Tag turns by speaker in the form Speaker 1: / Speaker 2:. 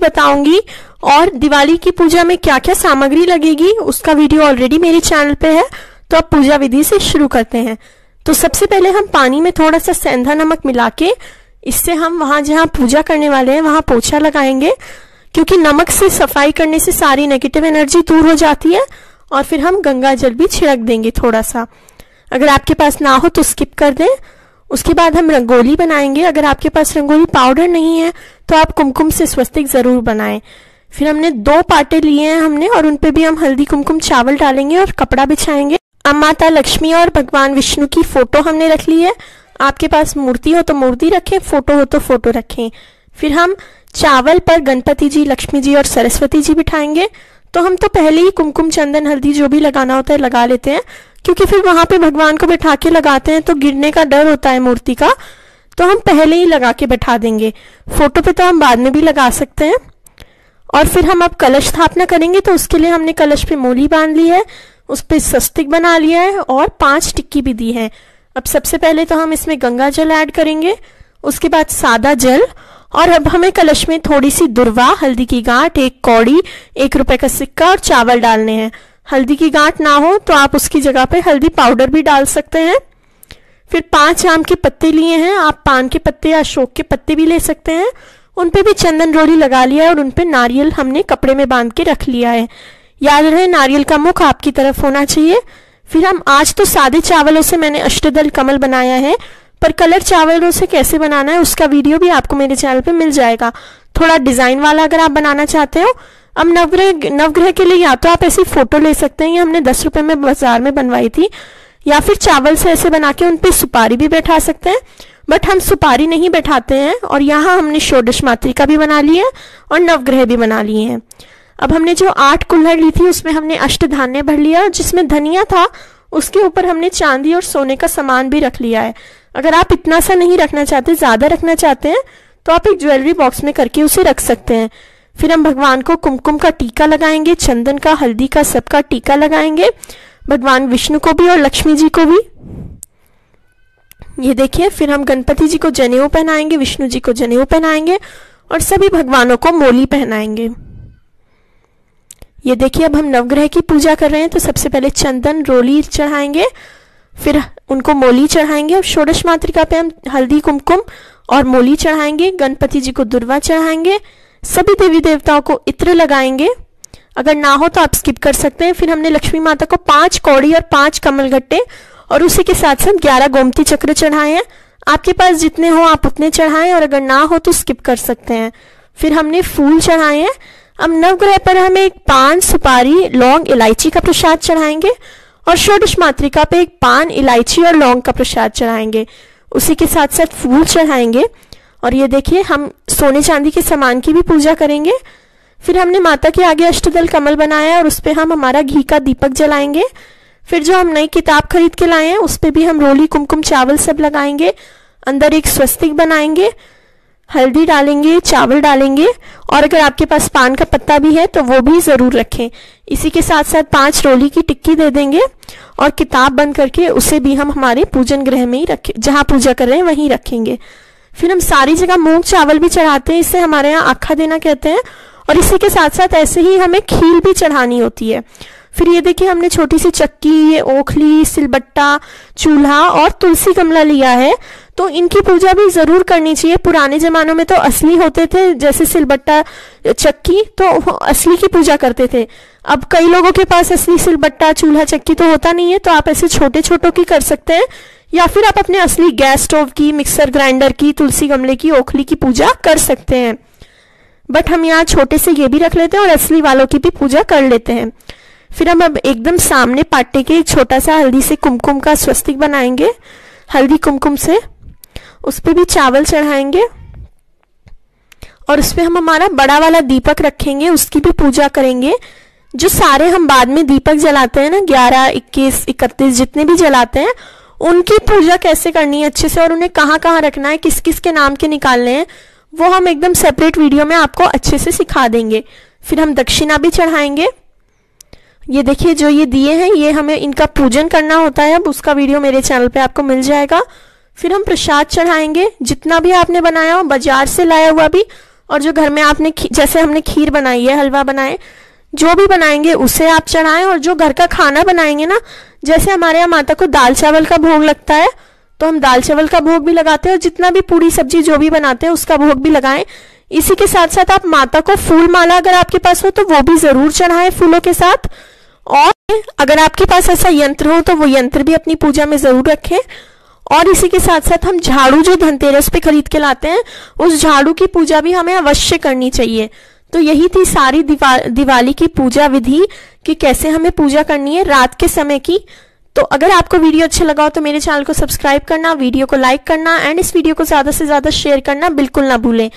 Speaker 1: बताऊँगी। और दिवाली की पूजा में क्या क्या सामग्री लगेगी, उसका वीडियो ऑलरेडी मेरे चैनल पे है तो अब पूजा विधि से शुरू करते हैं। तो सबसे पहले हम पानी में थोड़ा सा सेंधा नमक मिला के इससे हम वहाँ जहाँ पूजा करने वाले हैं, वहाँ पोछा लगाएँगे। क्योंकि नमक से सफ़ाई करने से सारी नेगेटिव एनर्जी दूर हो जाती है, और फिर हम गंगा जल भी छिड़क देंगे थोड़ा सा अगर आपके पास ना हो तो स्किप कर दें। उसके बाद हम रंगोली बनाएँगे। अगर आपके पास रंगोली पाउडर नहीं है तो आप कुमकुम से स्वस्तिक ज़रूर बनाएँ। फिर हमने दो पाटे लिए हैं हमने, और उनपे भी हम हल्दी कुमकुम चावल डालेंगे और कपड़ा बिछाएँगे। अब माता लक्ष्मी और भगवान विष्णु की फ़ोटो हमने रख ली है। आपके पास मूर्ति हो तो मूर्ति रखें, फ़ोटो हो तो फ़ोटो रखें। फिर हम चावल पर गणपति जी, लक्ष्मी जी और सरस्वती जी बिठाएँगे। तो हम तो पहले ही कुमकुम, चंदन, हल्दी जो भी लगाना होता है लगा लेते हैं। क्योंकि फिर वहाँ पे भगवान को बैठा के लगाते हैं तो गिरने का डर होता है मूर्ति का तो हम पहले ही लगा के बैठा देंगे। फ़ोटो पे तो हम बाद में भी लगा सकते हैं। और फिर हम अब कलश स्थापना करेंगे तो उसके लिए हमने कलश पे मूली बाँध ली है, उस पर सस्तिक बना लिया है, और पाँच टिक्की भी दी है। अब सबसे पहले तो हम इसमें गंगा जल ऐड करेंगे, उसके बाद सादा जल, और अब हमें कलश में थोड़ी सी दुर्वा, हल्दी की गांठ, एक कौड़ी, एक रुपए का सिक्का और चावल डालने हैं। हल्दी की गांठ ना हो तो आप उसकी जगह पे हल्दी पाउडर भी डाल सकते हैं। फिर पाँच आम के पत्ते लिए हैं, आप पान के पत्ते या अशोक के पत्ते भी ले सकते हैं। उन पे भी चंदन रोली लगा लिया है और उन पे नारियल हमने कपड़े में बाँध के रख लिया है। याद रहे, नारियल का मुख आपकी तरफ़ होना चाहिए। फिर हम आज तो सादे चावलों से मैंने अष्टदल कमल बनाया है, पर कलर चावलों से कैसे बनाना है उसका वीडियो भी आपको मेरे चैनल पे मिल जाएगा। थोड़ा डिज़ाइन वाला अगर आप बनाना चाहते हो अब नवग्रह नवग्रह के लिए या तो आप ऐसी फ़ोटो ले सकते हैं, ये हमने दस रुपए में बाज़ार में बनवाई थी, या फिर चावल से ऐसे बना के उन पर सुपारी भी बैठा सकते हैं। बट हम सुपारी नहीं बैठाते हैं, और यहाँ हमने षोडश मातृका भी बना ली है, और नवग्रह भी बना लिए हैं। अब हमने जो आठ कुल्हड़ ली थी, उसमें हमने अष्ट धान्य भर लिया, जिसमें धनिया था, उसके ऊपर हमने चांदी और सोने का सामान भी रख लिया है। अगर आप इतना सा नहीं रखना चाहते, ज़्यादा रखना चाहते हैं तो आप एक ज्वेलरी बॉक्स में करके उसे रख सकते हैं। फिर हम भगवान को कुमकुम का टीका लगाएँगे, चंदन का, हल्दी का सबका टीका लगाएँगे। भगवान विष्णु को भी और लक्ष्मी जी को भी। ये देखिए, फिर हम गणपति जी को जनेऊ पहनाएँगे, विष्णु जी को जनेऊ पहनाएँगे और सभी भगवानों को मोली पहनाएँगे। ये देखिए, अब हम नवग्रह की पूजा कर रहे हैं तो सबसे पहले चंदन, रोली चढ़ाएँगे, फिर उनको मोली चढ़ाएँगे और षोडश मातृका पे हम हल्दी, कुमकुम और मोली चढ़ाएँगे। गणपति जी को दुर्वा चढ़ाएँगे सभी देवी देवताओं को इत्र लगाएँगे। अगर ना हो तो आप स्किप कर सकते हैं। फिर हमने लक्ष्मी माता को पाँच कौड़ी और पाँच कमल गट्टे और उसी के साथ साथ ग्यारह गोमती चक्र चढ़ाए हैं। आपके पास जितने हो आप उतने चढ़ाएँ और अगर ना हो तो स्किप कर सकते हैं। फिर हमने फूल चढ़ाए हैं। अब नवग्रह पर हम एक पान सुपारी लौंग इलायची का प्रसाद चढ़ाएँगे और षोडश मातृका पे एक पान इलायची और लौंग का प्रसाद चढ़ाएँगे। उसी के साथ साथ फूल चढ़ाएँगे। और ये देखिए, हम सोने चांदी के सामान की भी पूजा करेंगे। फिर हमने माता के आगे अष्टदल कमल बनाया और उस पर हम हमारा घी का दीपक जलाएँगे। फिर जो हम नई किताब खरीद के लाए हैं, उस पर भी हम रोली, कुमकुम, चावल सब लगाएँगे। अंदर एक स्वस्तिक बनाएँगे, हल्दी डालेंगे, चावल डालेंगे और अगर आपके पास पान का पत्ता भी है तो वो भी ज़रूर रखें। इसी के साथ साथ पाँच रोली की टिक्की दे देंगे और किताब बंद करके उसे भी हम हमारे पूजन ग्रह में ही रखें, जहाँ पूजा कर रहे हैं, वहीं रखेंगे। फिर हम सारी जगह मूंग चावल भी चढ़ाते हैं इससे हमारे यहाँ आखा देना कहते हैं। और इसी के साथ साथ ऐसे ही हमें खील भी चढ़ानी होती है। फिर ये देखिए, हमने छोटी सी चक्की, ये ओखली, सिलबट्टा, चूल्हा और तुलसी गमला लिया है। तो इनकी पूजा भी ज़रूर करनी चाहिए। पुराने जमानों में तो असली होते थे, जैसे सिलबट्टा, चक्की तो असली की पूजा करते थे। अब कई लोगों के पास असली सिलबट्टा, चूल्हा, चक्की तो होता नहीं है तो आप ऐसे छोटे छोटों की कर सकते हैं। या फिर आप अपने असली गैस स्टोव की मिक्सर ग्राइंडर की, तुलसी गमले की, ओखली की पूजा कर सकते हैं। बट हम यहाँ छोटे से ये भी रख लेते हैं और असली वालों की भी पूजा कर लेते हैं। फिर हम अब एकदम सामने पाटे के छोटा सा हल्दी से कुमकुम का स्वस्तिक बनाएँगे। हल्दी कुमकुम से। उस पर भी चावल चढ़ाएँगे। और उसमें हम हमारा बड़ा वाला दीपक रखेंगे, उसकी भी पूजा करेंगे। जो सारे हम बाद में दीपक जलाते हैं ना, ग्यारह, इक्कीस, इकतीस, जितने भी जलाते हैं उनकी पूजा कैसे करनी है अच्छे से और उन्हें कहाँ कहाँ रखना है, किस किस के नाम के निकालने हैं, वो हम एकदम सेपरेट वीडियो में आपको अच्छे से सिखा देंगे। फिर हम दक्षिणा भी चढ़ाएँगे। ये देखिए, जो ये दिए हैं, ये हमें इनका पूजन करना होता है। अब उसका वीडियो मेरे चैनल पे आपको मिल जाएगा। फिर हम प्रसाद चढ़ाएँगे, जितना भी आपने बनाया हो, बाज़ार से लाया हुआ भी, और जो घर में आपने जैसे हमने खीर बनाई है, हलवा बनाए जो भी बनाएँगे, उसे आप चढ़ाएँ और जो घर का खाना बनाएँगे ना, जैसे हमारे यहाँ माता को दाल चावल का भोग लगता है तो हम दाल चावल का भोग भी लगाते हैं और जितना भी पूरी सब्ज़ी जो भी बनाते हैं, उसका भोग भी लगाएँ। इसी के साथ साथ आप माता को फूल माला अगर आपके पास हो तो वो भी ज़रूर चढ़ाएँ फूलों के साथ। और अगर आपके पास ऐसा यंत्र हो तो वो यंत्र भी अपनी पूजा में ज़रूर रखें। और इसी के साथ साथ हम झाड़ू जो धनतेरस पे खरीद के लाते हैं, उस झाड़ू की पूजा भी हमें अवश्य करनी चाहिए। तो यही थी सारी दिवा, दिवाली की पूजा विधि कि कैसे हमें पूजा करनी है रात के समय की। तो अगर आपको वीडियो अच्छा लगा हो तो मेरे चैनल को सब्सक्राइब करना वीडियो को लाइक करना एंड इस वीडियो को ज़्यादा से ज़्यादा शेयर करना बिल्कुल ना भूलें।